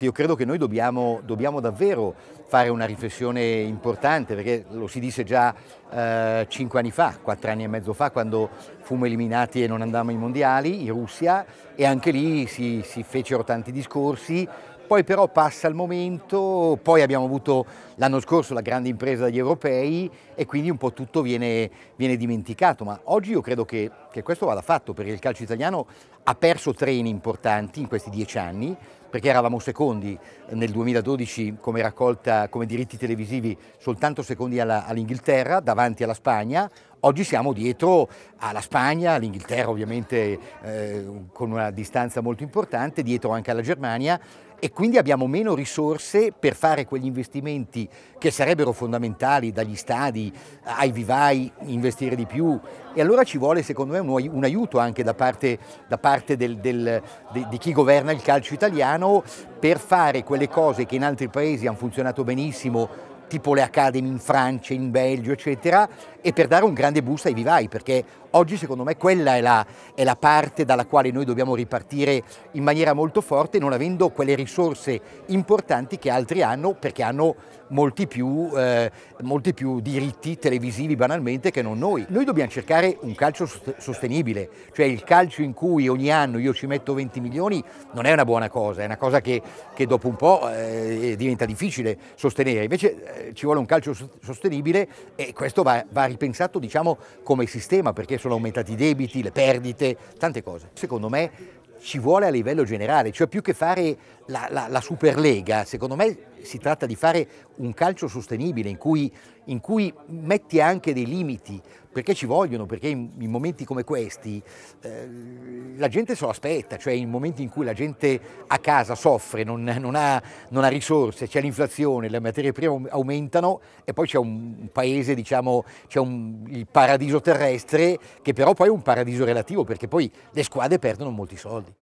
Io credo che noi dobbiamo, dobbiamo, davvero fare una riflessione importante perché lo si disse già eh, cinque anni fa, quattro anni e mezzo fa quando fummo eliminati e non andammo ai mondiali in Russia e anche lì si, si fecero tanti discorsi, poi però passa il momento, poi abbiamo avuto l'anno scorso la grande impresa degli europei e quindi un po' tutto viene, viene dimenticato, ma oggi io credo che, che questo vada fatto perché il calcio italiano ha perso treni importanti in questi dieci anni, perché eravamo secondi nel 2012 come raccolta, come diritti televisivi, soltanto secondi all'Inghilterra, davanti alla Spagna. Oggi siamo dietro alla Spagna, all'Inghilterra ovviamente eh, con una distanza molto importante, dietro anche alla Germania e quindi abbiamo meno risorse per fare quegli investimenti che sarebbero fondamentali dagli stadi ai vivai, investire di più e allora ci vuole secondo me un, un aiuto anche da parte, da parte del, del, di, di chi governa il calcio italiano per fare quelle cose che in altri paesi hanno funzionato benissimo tipo le Academy in Francia, in Belgio, eccetera, e per dare un grande boost ai vivai, perché oggi secondo me quella è la, è la, parte dalla quale noi dobbiamo ripartire in maniera molto forte, non avendo quelle risorse importanti che altri hanno, perché hanno molti più, eh, molti più diritti televisivi banalmente che non noi. Noi dobbiamo cercare un calcio sostenibile, cioè il calcio in cui ogni anno io ci metto 20 milioni non è una buona cosa, è una cosa che, che dopo un po' eh, diventa difficile sostenere, invece ci vuole un calcio sostenibile e questo va, va ripensato diciamo, come sistema perché sono aumentati i debiti, le perdite, tante cose. Secondo me ci vuole a livello generale, cioè più che fare la, la, la Superlega, secondo me si tratta di fare un calcio sostenibile in cui, in cui, metti anche dei limiti, perché ci vogliono, perché in, in momenti come questi eh, la gente se lo aspetta, cioè in momenti in cui la gente a casa soffre, non, non, ha, non ha, risorse, c'è l'inflazione, le materie prime aumentano e poi c'è un paese, diciamo, c'è il paradiso terrestre che però poi è un paradiso relativo perché poi le squadre perdono molti soldi.